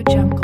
Audio Jungle.